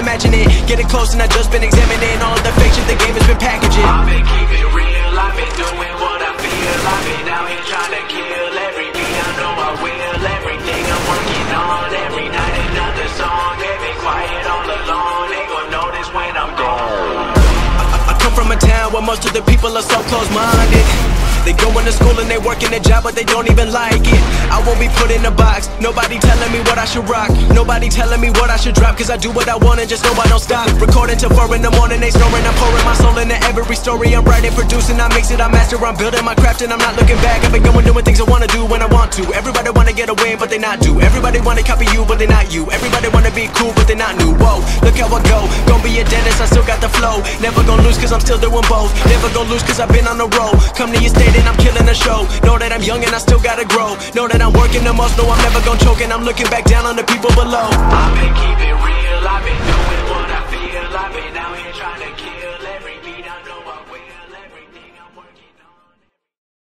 imagining Getting close and I just been examining All of the shit the game has been packaging. I've been keeping real, I've been doing what I feel. I've been out here trying to kill every beat. I know I will, everything I'm working on Every night another song, they been quiet all along They gon' notice when I'm gone. I come from a town where most of the people are so close-minded They go into school and they work in a job but they don't even like it. I won't be put in a box, nobody telling me what I should rock. Nobody telling me what I should drop Cause I do what I want and just know I don't stop. Recording till 4 in the morning, they snoring. I'm pouring my soul into every story I'm writing, producing, I mix it, I master I'm building my craft and I'm not looking back. I've been going doing things I wanna do when I want to. Everybody wanna get a win but they not do. Everybody wanna copy you but they not you. Everybody wanna be cool but they not new. Whoa, look how I go, gon' be a dentist, I still got the flow. Never gon' lose cause I'm still doing both. Never gon' lose cause I've been on the road. Come to your state and I'm killing the show. Know that I'm young and I still gotta grow. Know that I'm working the most, know I'm never gonna choke And I'm looking back down on the people below. I've been keeping real